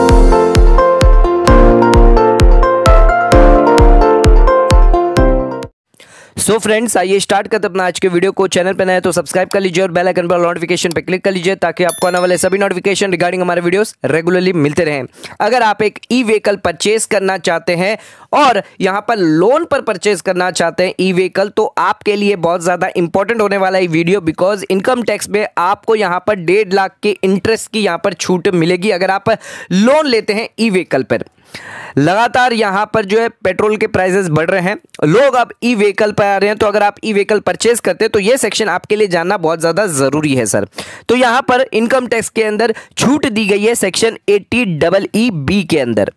Oh. So friends आइए start करते अपना आज के वीडियो को। चैनल पर नए तो सब्सक्राइब कर लीजिए और बेल आइकन पर नोटिफिकेशन पर क्लिक कर लीजिए ताकि आपको आने वाले सभी नोटिफिकेशन रिगार्डिंग हमारे वीडियोस रेगुलरली मिलते रहें। अगर आप एक ई व्हीकल परचेज करना चाहते हैं और यहाँ पर लोन पर परचेज करना चाहते हैं ई व्हीकल तो आपके लिए बहुत ज़्यादा इंपॉर्टेंट होने वाला है वीडियो बिकॉज़ इनकम टैक्स में आपको यहाँ पर डेढ़ लाख के इंटरेस्ट की यहाँ पर छूट मिलेगी अगर आप लोन लेते हैं ई व्हीकल पर। लगातार यहाँ पर जो है पेट्रोल के प्राइसेस बढ़ रहे हैं। लोग अब ई व्हीकल पर आ रहे हैं तो अगर आप ई व्हीकल परचेज करते हैं तो ये सेक्शन आपके लिए जानना बहुत ज़्यादा ज़रूरी है सर तो यहाँ पर इनकम टैक्स के अंदर छूट दी गई है section eighty double E B के अंदर।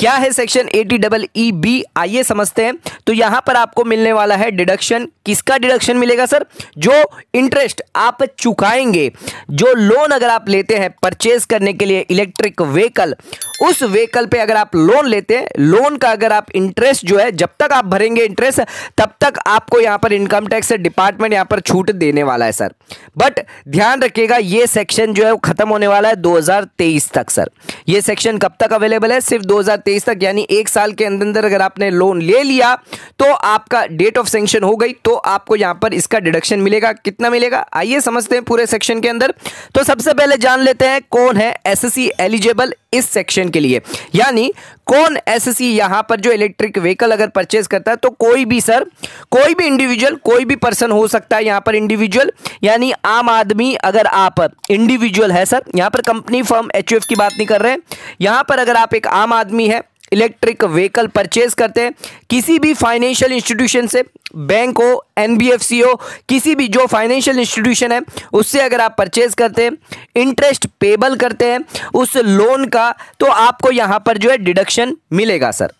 क्या है section eighty double E B आइए समझते हैं? तो यहाँ पर आपको मिलने वाला है डिडक्शन किसका डिडक्शन मिलेगा सर जो इंटरेस्ट आप चुकाएँगे, जो लोन अगर आप लेते हैं परचेज करने के लिए इलेक्ट्रिक व्हीकल उस व्हीकल पे अगर आप लोन लेते हैं लोन का अगर आप इंटरेस्ट जो है, जब तक आप भरेंगे इंटरेस्ट तब तक आपको यहाँ पर इनकम टैक्स डिपार्टमेंट यहाँ पर छूट देने वाला है सर बट ध्यान रखिएगा, ये सेक्शन जो है खत्म होने वाला है 2023 तक सर ये सेक्शन कब तक अवेलेबल है? सिर्फ़ 2023 तक, यानी एक साल के अंदर अंदर अगर आपने लोन ले लिया तो आपका डेट ऑफ़ सेंक्शन हो गई तो आपको यहाँ पर इसका डिडक्शन मिलेगा। कितना मिलेगा? आइए समझते हैं पूरे सेक्शन के अंदर। तो सबसे पहले जान लेते हैं कौन है एस एलिजिबल इस सेक्शन के लिए। यानी कौन एससी यहाँ पर जो इलेक्ट्रिक व्हीकल अगर परचेज करता है तो कोई भी सर कोई भी इंडिविजुअल कोई भी पर्सन हो सकता है यहाँ पर इंडिविजुअल यानी आम आदमी अगर आप इंडिविजुअल है सर यहाँ पर कंपनी फर्म एच की बात नहीं कर रहे हैं। यहाँ पर अगर आप एक आम आदमी है इलेक्ट्रिक व्हीकल परचेज करते हैं। किसी भी फाइनेंशियल इंस्टीट्यूशन से, बैंक हो एनबीएफसी हो, किसी भी जो फाइनेंशियल इंस्टीट्यूशन है, उससे अगर आप परचेज करते हैं, इंटरेस्ट पेबल करते हैं, उस लोन का तो आपको यहाँ पर जो है डिडक्शन मिलेगा, सर।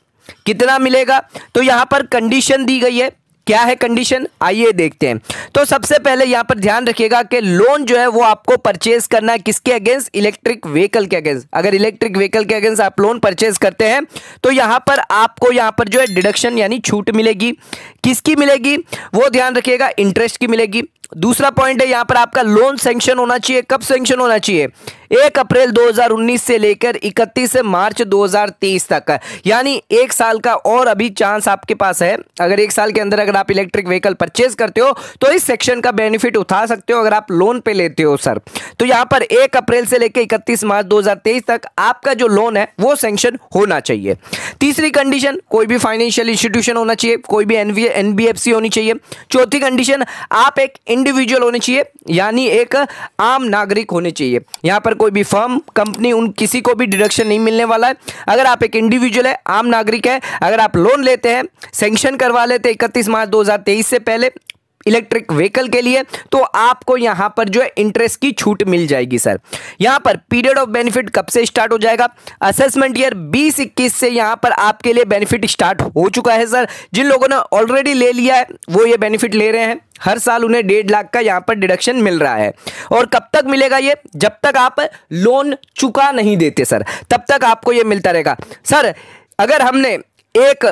कितना मिलेगा? तो यहाँ पर कंडीशन दी गई है क्या है कंडीशन आइए देखते हैं। तो सबसे पहले यहाँ पर ध्यान रखिएगा कि लोन जो है वो आपको परचेज करना है किसके अगेंस्ट इलेक्ट्रिक व्हीकल के अगेंस्ट अगर इलेक्ट्रिक व्हीकल के अगेंस्ट आप लोन परचेज करते हैं तो यहाँ पर आपको यहाँ पर जो है डिडक्शन यानी छूट मिलेगी। किसकी मिलेगी? वो ध्यान रखिएगा इंटरेस्ट की मिलेगी। दूसरा पॉइंट है, यहाँ पर आपका लोन सेंक्शन होना चाहिए। कब सेंक्शन होना चाहिए? एक अप्रैल 2019 से लेकर 31 मार्च 2023 तक। यानी एक साल का और अभी चांस आपके पास है। अगर एक साल के अंदर अगर आप इलेक्ट्रिक व्हीकल परचेज करते हो तो इस सेक्शन का बेनिफिट उठा सकते हो अगर आप लोन पे लेते हो सर तो यहाँ पर एक अप्रैल से लेकर इकतीस मार्च दो हज़ार तेईस तक आपका जो लोन है, वो सेंक्शन होना चाहिए। तीसरी कंडीशन कोई भी फाइनेंशियल इंस्टीट्यूशन होना चाहिए, कोई भी एनबीएफसी होनी चाहिए। चौथी कंडीशन आप एक इंडिविजुअल होने चाहिए, यानी एक आम नागरिक होने चाहिए। यहाँ पर कोई भी फर्म, कंपनी, उन किसी को भी डिडक्शन नहीं मिलने वाला है। अगर आप एक इंडिविजुअल है, आम नागरिक है, अगर आप लोन लेते हैं सेंक्शन करवा लेते हैं इकतीस मार्च 2023 से पहले इलेक्ट्रिक व्हीकल के लिए तो आपको यहाँ पर जो है इंटरेस्ट की छूट मिल जाएगी, सर। यहाँ पर पीरियड ऑफ़ बेनिफिट कब से स्टार्ट हो जाएगा? असेसमेंट ईयर 20 21 से यहाँ पर आपके लिए बेनिफिट स्टार्ट हो चुका है, सर। जिन लोगों ने ऑलरेडी ले लिया है, वो ये बेनिफिट ले रहे हैं। हर साल उन्हें डेढ़ लाख का यहाँ पर डिडक्शन मिल रहा है। और कब तक मिलेगा ये? जब तक आप लोन चुका नहीं देते, सर, तब तक आपको ये मिलता रहेगा। सर, अगर हमने एक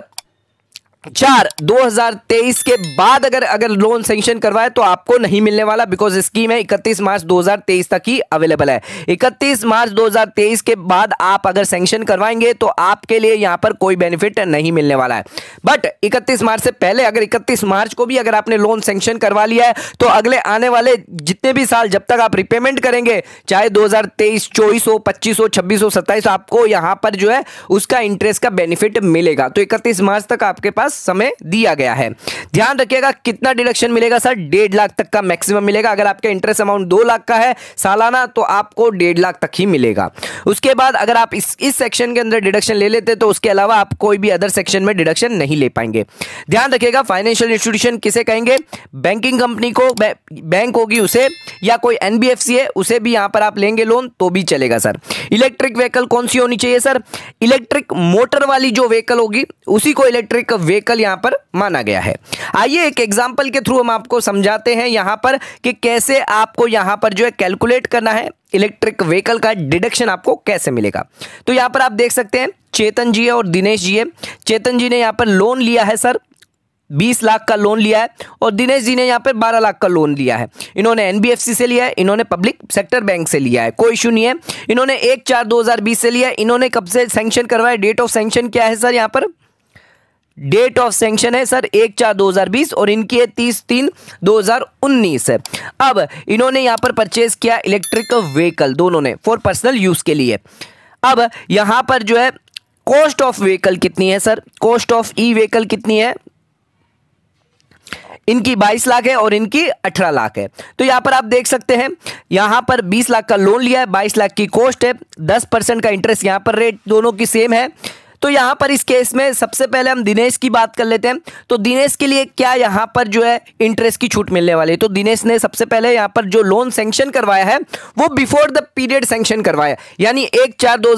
चार 2023 के बाद अगर अगर लोन सेंक्शन करवाए तो आपको नहीं मिलने वाला बिकॉज़ स्कीम है 31 मार्च 2023 तक ही अवेलेबल है। 31 मार्च 2023 के बाद आप अगर सेंक्शन करवाएँगे तो आपके लिए यहाँ पर कोई बेनिफिट नहीं मिलने वाला है। बट 31 मार्च से पहले, अगर 31 मार्च को भी अगर आपने लोन सेंक्शन करवा लिया है तो अगले आने वाले जितने भी साल जब तक आप रिपेमेंट करेंगे, चाहे दो हज़ार तेईस, चौबीस हो, पच्चीस हो, छब्बीस हो, सत्ताईस आपको यहाँ पर जो है, उसका इंटरेस्ट का बेनिफिट मिलेगा। तो इकतीस मार्च तक आपके पास समय दिया गया है। ध्यान रखिएगा, कितना डिडक्शन मिलेगा सर? डेढ़ लाख तक का मैक्सिमम मिलेगा। अगर आपका इंटरेस्ट अमाउंट दो लाख का है सालाना तो आपको डेढ़ लाख तक ही मिलेगा। उसके बाद अगर आप इस इस सेक्शन के अंदर डिडक्शन ले लेते तो उसके अलावा आप कोई भी अदर सेक्शन में डिडक्शन नहीं ले पाएँगे। ध्यान रखिएगा फाइनेंशियल इंस्टीट्यूशन किसे कहेंगे? बैंकिंग कंपनी को बैंक होगी उसे, या कोई एनबीएफसी है, उसे भी यहाँ पर आप लेंगे लोन तो भी चलेगा सर। इलेक्ट्रिक व्हीकल कौन सी होनी चाहिए सर? इलेक्ट्रिक मोटर वाली जो व्हीकल होगी, उसी को इलेक्ट्रिक व्हीकल यहाँ पर माना गया है। आइए एक एग्ज़ाम्पल के थ्रू हम आपको समझाते हैं यहाँ पर कि कैसे आपको यहाँ पर जो है कैलकुलेट करना है इलेक्ट्रिक व्हीकल का डिडक्शन आपको कैसे मिलेगा। तो यहाँ पर आप देख सकते हैं, चेतन जी है और दिनेश जी है। चेतन जी ने यहाँ पर लोन लिया है सर, बीस लाख का लोन लिया है और दिनेश जी ने यहाँ पर बारह लाख का लोन लिया है। इन्होंने एनबीएफसी से लिया है, इन्होंने पब्लिक सेक्टर बैंक से लिया है, कोई इशू नहीं है। इन्होंने एक चार दो हज़ार बीस से लिया है, इन्होंने कब से सेंक्शन करवाया डेट ऑफ़ सेंक्शन क्या है सर यहाँ पर? डेट ऑफ़ सेंक्शन है, सर, एक चार दो हज़ार बीस और इनकी है तीस तीन दो हज़ार उन्नीस है। अब इन्होंने यहाँ पर परचेज किया इलेक्ट्रिक व्हीकल दोनों ने फॉर पर्सनल यूज़ के लिए। अब यहाँ पर जो है कॉस्ट ऑफ़ व्हीकल कितनी है, sir? Cost of E vehicle कितनी है? इनकी 22 लाख है और इनकी 18 लाख है। तो यहाँ पर आप देख सकते हैं, यहाँ पर 20 लाख का लोन लिया है 22 लाख की कॉस्ट है 10 परसेंट का इंटरेस्ट यहाँ पर रेट दोनों की सेम है। तो यहाँ पर इस केस में सबसे पहले हम दिनेश की बात कर लेते हैं। तो दिनेश के लिए क्या यहाँ पर जो है इंटरेस्ट की छूट मिलने वाली है? तो दिनेश ने सबसे पहले यहाँ पर जो लोन सेंक्शन करवाया है, वो बिफोर द पीरियड सेंक्शन करवाया यानी एक चार दो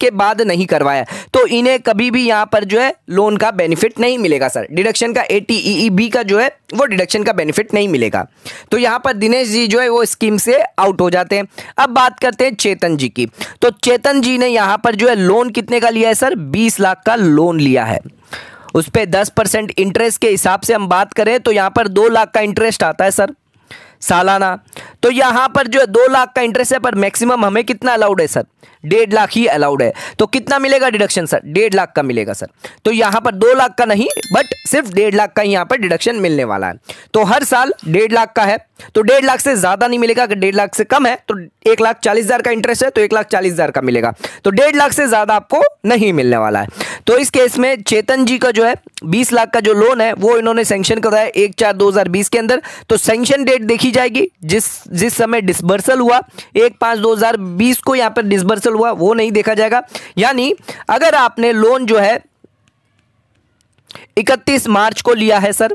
के बाद नहीं करवाया तो इन्हें कभी भी यहाँ पर जो है लोन का बेनिफिट नहीं मिलेगा सर डिडक्शन का ए बी का जो है, वो डिडक्शन का बेनिफिट नहीं मिलेगा। तो यहाँ पर दिनेश जी जो है वो स्कीम से आउट हो जाते हैं। अब बात करते हैं चेतन जी की। तो चेतन जी ने यहाँ पर जो है लोन कितने का लिया है सर बीस लाख का लोन लिया है। उस पर दस परसेंट इंटरेस्ट के हिसाब से हम बात करें तो यहाँ पर दो लाख का इंटरेस्ट आता है, सर। सालाना। तो यहाँ पर जो है दो लाख का इंटरेस्ट है, पर मैक्सिमम हमें कितना अलाउड है सर डेढ़ लाख ही अलाउड है। तो कितना मिलेगा डिडक्शन सर डेढ़ लाख का मिलेगा सर तो यहाँ पर दो लाख का नहीं बट सिर्फ़ डेढ़ लाख का ही यहाँ पर डिडक्शन मिलने वाला है। तो हर साल डेढ़ लाख का है। तो डेढ़ लाख से ज़्यादा नहीं मिलेगा। अगर डेढ़ लाख से कम है तो एक लाख चालीस हज़ार का इंटरेस्ट है तो एक लाख चालीस हज़ार का मिलेगा। तो डेढ़ लाख से ज़्यादा आपको नहीं मिलने वाला है। तो इस केस में चेतन जी का जो है, बीस लाख का जो लोन है, वो इन्होंने सेंक्शन कराया एक चार दो के अंदर। तो सेंक्शन डेट देखी जाएगी। जिस जिस समय डिसबर्सल हुआ, एक पाँच दो हज़ार बीस को यहाँ पर डिसबर्सल हुआ, वो नहीं देखा जाएगा। यानी, अगर आपने लोन जो है, इकतीस मार्च को लिया है, सर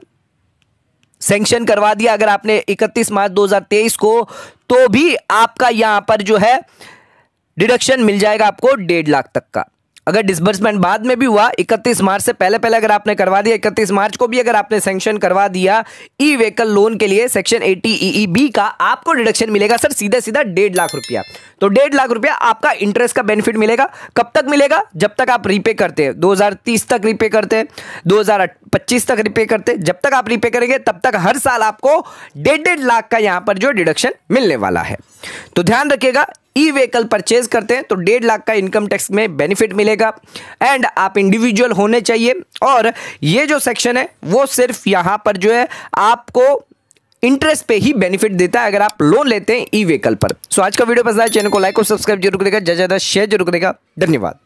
सेंक्शन करवा दिया, अगर आपने 31 मार्च 2023 को तो भी आपका यहाँ पर जो है डिडक्शन मिल जाएगा आपको डेढ़ लाख तक का। अगर डिसबर्समेंट बाद में भी हुआ 31 मार्च से पहले पहले अगर आपने करवा दिया 31 मार्च को भी अगर आपने सेंक्शन करवा दिया ई व्हीकल लोन के लिए सेक्शन 80 ई बी का आपको डिडक्शन मिलेगा सर सीधा सीधा डेढ़ लाख रुपया। तो डेढ़ लाख रुपया आपका इंटरेस्ट का बेनिफिट मिलेगा। कब तक मिलेगा? जब तक आप रीपे करते हैं। 2030 तक रीपे करते हैं। 2025 तक रीपे करते जब तक आप रीपे करेंगे, तब तक हर साल आपको डेढ़ डेढ़ लाख का यहाँ पर जो डिडक्शन मिलने वाला है। तो ध्यान रखिएगा ई व्हीकल परचेज करते हैं तो डेढ़ लाख का इनकम टैक्स में बेनिफिट मिलेगा। एंड आप इंडिविजुअल होने चाहिए। और ये जो सेक्शन है, वो सिर्फ़ यहाँ पर जो है, आपको इंटरेस्ट पे ही बेनिफिट देता है अगर आप लोन लेते हैं ई व्हीकल पर। सो आज का वीडियो पसंद है। चैनल को लाइक और सब्सक्राइब ज़रूर करेगा। ज़्यादा ज़्यादा शेयर ज़रूर करेगा। धन्यवाद।